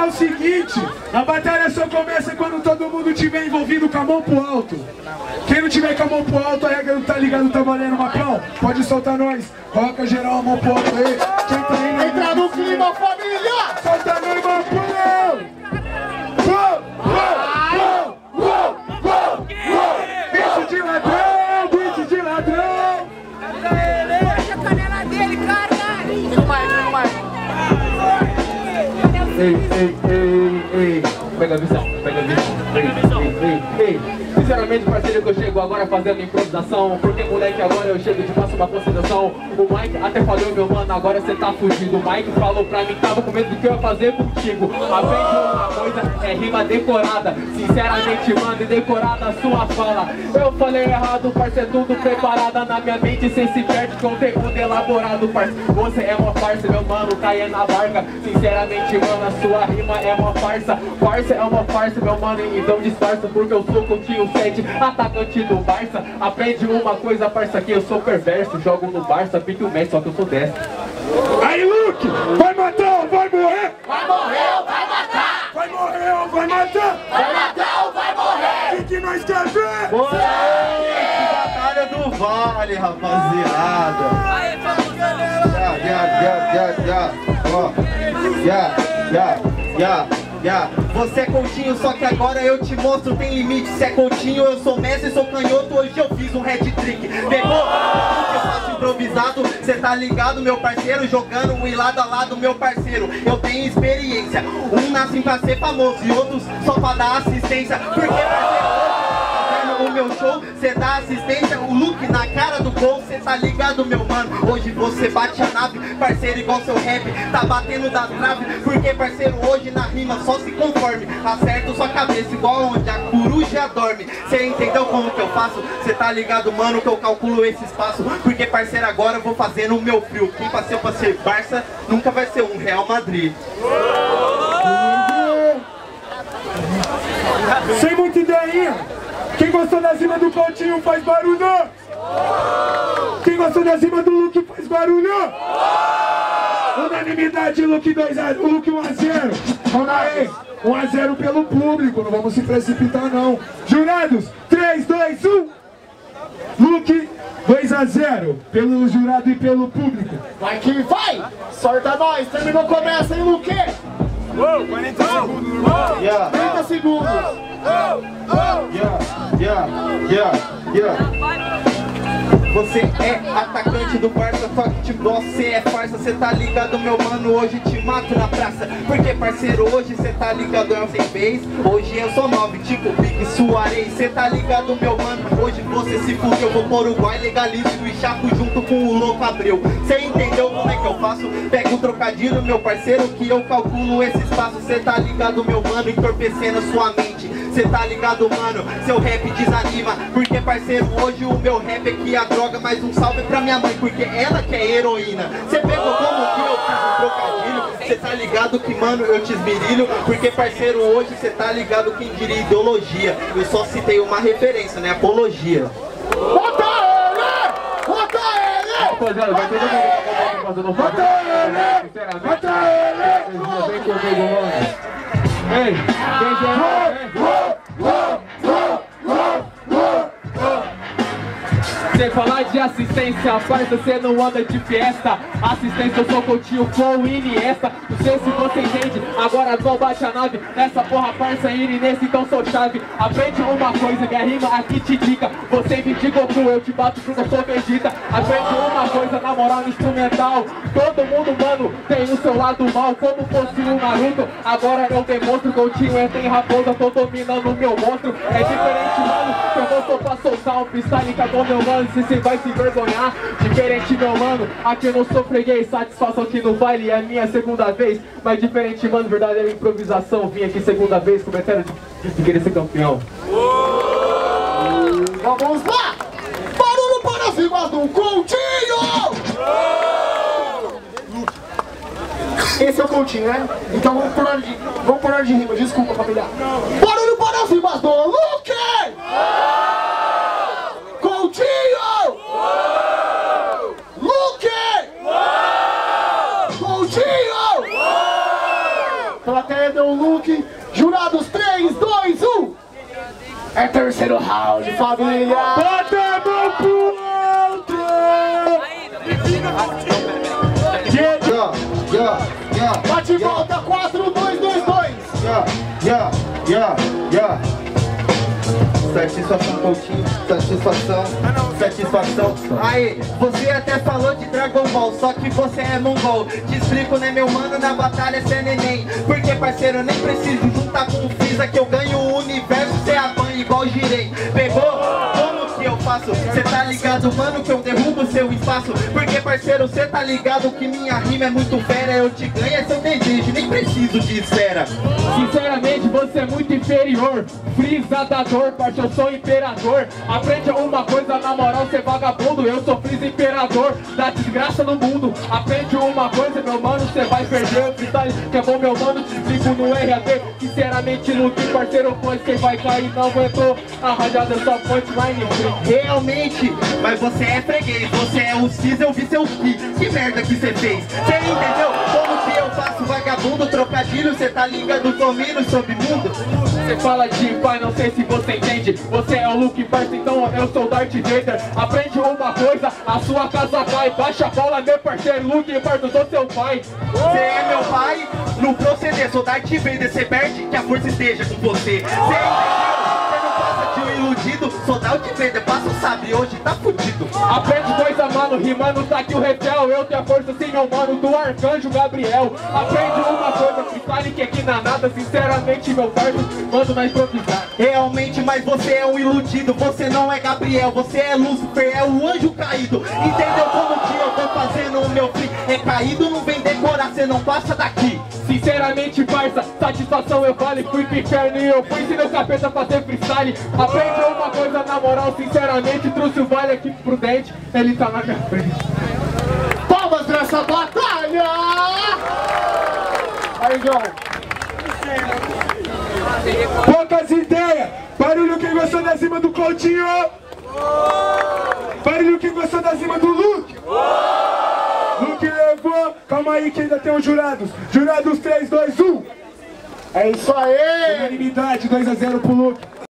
é o seguinte, a batalha só começa quando todo mundo tiver envolvido com a mão pro alto. Quem não tiver com a mão pro alto, a regra não tá ligado, tá valendo mapão? Pode soltar nós, coloca geral a mão pro alto aí. Quem tá aí, Entra no clima, família! Ei, ei, ei, ei. Pega a visão, pega a visão. Ei, ei, Sinceramente, parceiro, que eu chego agora fazendo improvisação. Porque, moleque, agora eu chego de faço uma consideração. O Mike até falou, meu mano, agora você tá fugindo. O Mike falou pra mim que tava com medo do que eu ia fazer contigo. Aprende uma coisa, é rima decorada. Sinceramente, mano, e decorada a sua fala. Eu falei errado, parceiro, tudo preparada na minha mente. Cê se perde, conteúdo elaborado, parceiro. Você é uma farsa, meu mano, caia na barca. Sinceramente, mano, a sua rima é uma farsa. Farsa é uma farsa, meu mano, então disfarça. Porque eu sou Coutinho 7, atacante do Barça. Aprende uma coisa, parça, que eu sou perverso. Jogo no Barça, pique o Messi, só que eu sou destro. Aí, Luke, vai matar ou vai morrer? Vai morrer ou vai matar? Vai morrer ou vai matar? Vai matar ou vai morrer? O que, que nós quer ver? Boa noite, Batalha do Vale, rapaziada. Aí, vamos, galera! Ya, ya, ya, ya. Ó. Ya, ya, ya, ya. Você é Coutinho, só que agora eu te mostro, tem limite. Se é Coutinho, eu sou Messi, sou canhoto, hoje eu fiz um hat-trick. Pegou? Tudo que eu faço improvisado, cê tá ligado, meu parceiro? Jogando um lado a lado, meu parceiro. Eu tenho experiência. Um nasce pra ser famoso e outros só pra dar assistência. Porque, meu show, cê dá assistência, o look na cara do gol, cê tá ligado, meu mano? Hoje você bate a nave, parceiro, igual seu rap, tá batendo da trave, porque, parceiro, hoje na rima só se conforme, acerta sua cabeça, igual onde a coruja dorme. Cê entendeu como que eu faço? Cê tá ligado, mano, que eu calculo esse espaço, porque, parceiro, agora eu vou fazendo o meu frio. Quem passou pra ser Barça nunca vai ser um Real Madrid. Sem muita ideinha. Quem gostou da cima do Coutinho faz barulho. Quem gostou da cima do Luke faz barulho. Unanimidade, Luke 2 a Luke 1 a 0. Vamos aí. 1 a 0 pelo público, não vamos se precipitar não. Jurados, 3, 2, 1. Luke 2 a 0 pelo jurado e pelo público. Vai que vai! Sorta nós! Terminou, começa, hein, Luque? Yeah. 30 segundos! Yeah, yeah, yeah, yeah. Você é atacante do Barça, tipo, você é farsa, cê tá ligado, meu mano, hoje te mato na praça. Porque, parceiro, hoje cê tá ligado, é o sem vez. Hoje eu sou nove, tipo Big Suarez. Cê tá ligado, meu mano, hoje você se fudeu. Eu vou pro Uruguai, legalizo e chapo junto com o louco Abreu. Cê entendeu como é que eu faço? Pega um trocadilho, meu parceiro, que eu calculo esse espaço. Cê tá ligado, meu mano, entorpecendo sua mente. Cê tá ligado, mano, seu rap desanima Porque, parceiro, hoje o meu rap é que a droga Mais um salve pra minha mãe, porque ela que é heroína Cê pegou como que eu fiz um trocadilho Cê tá ligado que, mano, eu te esmirilho Porque, parceiro, hoje cê tá ligado quem diria ideologia Eu só citei uma referência, né, apologia Bota ele! Bota ele! Rapaziada, vai todo mundo fazendo um Mata ele! Mata ele! vocês não vem comigo, mano. Ei, quem já assistência, parça, cê não anda de fiesta Assistência, eu sou Coutinho, flow Iniesta Não sei se você entende, agora não bate a nave. Essa porra, parça, Inês, então sou chave. Aprende uma coisa, minha rima aqui te dica Você me diga Goku, eu te bato porque eu sou Vegeta Aprende uma coisa, na moral, instrumental. Todo mundo, mano, tem o seu lado mal Como fosse o Naruto, agora eu demonstro Coutinho é tem raposa, tô dominando meu monstro. É diferente, mano, que eu vou só pra soltar um freestyle Cagou meu mano, se cê vai se vergonhar Diferente, meu mano, aqui eu não sou freguês Satisfação que no baile é minha segunda vez Mas diferente, mano, verdadeira improvisação Vim aqui segunda vez com metério de, de querer ser campeão Vamos lá! Barulho para as rimas do Coutinho! Esse é o Coutinho, né? Então vamos por ordem de, vamos por ordem de rima, desculpa família. Barulho para as rimas do Luke! Coutinho! Luke! Coutinho! A plateia deu o Luke. Jurados, 3, 2, 1. É terceiro round, família. Bota a mão pro alto! Yeah, Yeah, yeah. Bate e volta, 4, 2, 2, 2. Yeah, yeah, yeah, yeah. Satisfação, Coutinho, satisfação, satisfação. Aí, você até falou de Dragon Ball, só que você é mongol. Te explico, né, meu mano, na batalha cê é neném. Porque, parceiro, eu nem preciso juntar com o Freeza que eu ganho o universo, cê apanha igual girei. Pegou? Faço? Cê tá ligado, mano, que eu derrubo seu espaço? Porque, parceiro, cê tá ligado que minha rima é muito fera, eu te ganho, é seu desejo, nem preciso de esfera. Sinceramente, você é muito inferior. Freeza da dor, parte, eu sou imperador. Aprende uma coisa, na moral, cê vagabundo. Eu sou Freeza imperador da desgraça no mundo. Aprende uma coisa, meu mano, cê vai perder o freestyle. Que é bom, meu mano, te explico no RAD. Sinceramente, que parceiro, pois cê vai cair, não aguentou. A rajada só punchline free. Realmente, mas você é freguês, você é o cis, eu vi seu ki. Que merda que você fez? Você entendeu? Como que eu faço vagabundo, trocadilho, cê tá ligado comigo, submundo? Você fala de pai, não sei se você entende Você é o Luke Parça, então eu sou o Darth Vader Aprende coisa, a sua casa cai Baixa a bola, meu parceiro, Luke eu sou seu pai Você é meu pai, no proceder, sou Darth Vader, cê perde, que a força esteja com você. Cê entendeu? Cê não passa de um iludido, sou Darth Vader, passa o sabre, hoje tá fudido. Aprende mano, rimando tá aqui o Retel Eu tenho a força, sim, meu mano, do Arcanjo Gabriel Aprende uma coisa, freestyle que aqui na nada Sinceramente, meu parça, mando na improvisar Realmente, mas você é um iludido, você não é Gabriel, você é Lúcifer, é o anjo caído. Entendeu como que eu tô fazendo o meu free? É caído, não vem decorar, cê não passa daqui. Sinceramente, parça, satisfação eu vale Fui pro inferno e eu fui ensinei o capeta a fazer freestyle Aprende uma coisa na moral, sinceramente Trouxe o vale aqui pro dente, ele tá na minha frente Palmas pra essa batalha. Aí, João. Poucas ideias! Barulho quem gostou da cima do Coutinho! Barulho quem gostou da cima do Luke! Calma aí que ainda tem os jurados! Jurados 3, 2, 1! É isso aí. Unanimidade 2 a 0 pro Luke!